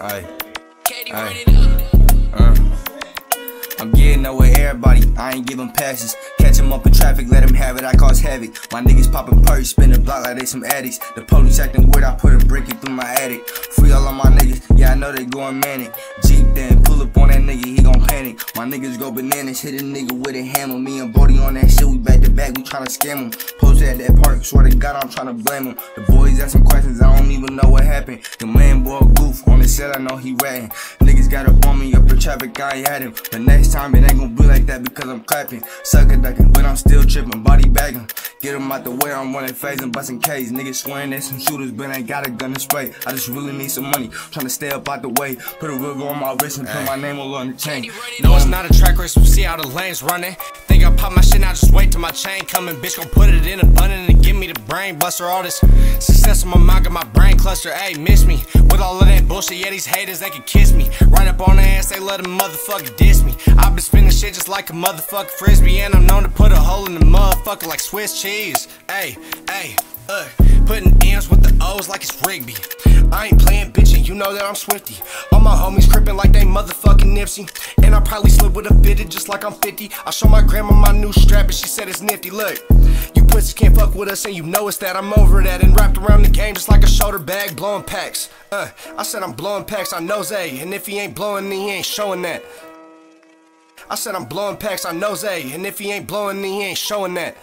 Aye. Aye. Uh. I'm getting up with everybody, I ain't giving passes. Catch 'em up in traffic, let 'em have it, I cause havoc. My niggas poppin' perks, spin the block like they some addicts. The police acting weird, I put a brick through my attic. Free all of my niggas, yeah, I know they going manic. Jeep then, pull up on that nigga, he gon' panic. My niggas go bananas, hit a nigga with a hammer. Me and Bodie on that shit, we back to back, we tryna scam him. At that park, swear to God, I'm tryna blame him. The boys ask some questions, I don't even know what happened. The man boy goof on the set, I know he ratting. Niggas got up on me, up in traffic, I ain't had him. The next time it ain't gon' be like that because I'm clapping. Sucker ducking, but I'm still tripping, body bagging. Get him out the way, I'm running phase and busting K's. Niggas swearing they some shooters, but ain't got a gun to spray. I just really need some money, tryna stay up out the way. Put a rug on my wrist and put my name all on the chain. No, it's not a track race, we'll see how the lanes running. Think I pop my shit till my chain coming. Bitch, gon' put it in a bun and give me the brain buster. All this success on my mind, got my brain cluster. Hey, miss me with all of that bullshit. Yeah, these haters, they can kiss me. Right up on their ass, they let a motherfucker diss me. i been spinning shit just like a motherfucker frisbee, and I'm known to put a hole in the motherfucker like Swiss cheese. Hey, hey, uh, putting M's with the O's like it's Rigby. I ain't playing you know that I'm swifty. All my homies crippin' like they motherfucking Nipsey. And I probably slip with a fitted just like I'm 50. I show my grandma my new strap, and she said it's nifty. Look, you pussies can't fuck with us, and you know it's that. I'm over that and wrapped around the game just like a shoulder bag, blowing packs. Uh, I said I'm blowing packs, I know and if he ain't blowing, then he ain't showing that. I said I'm blowing packs, I know and if he ain't blowing, then he ain't showing that.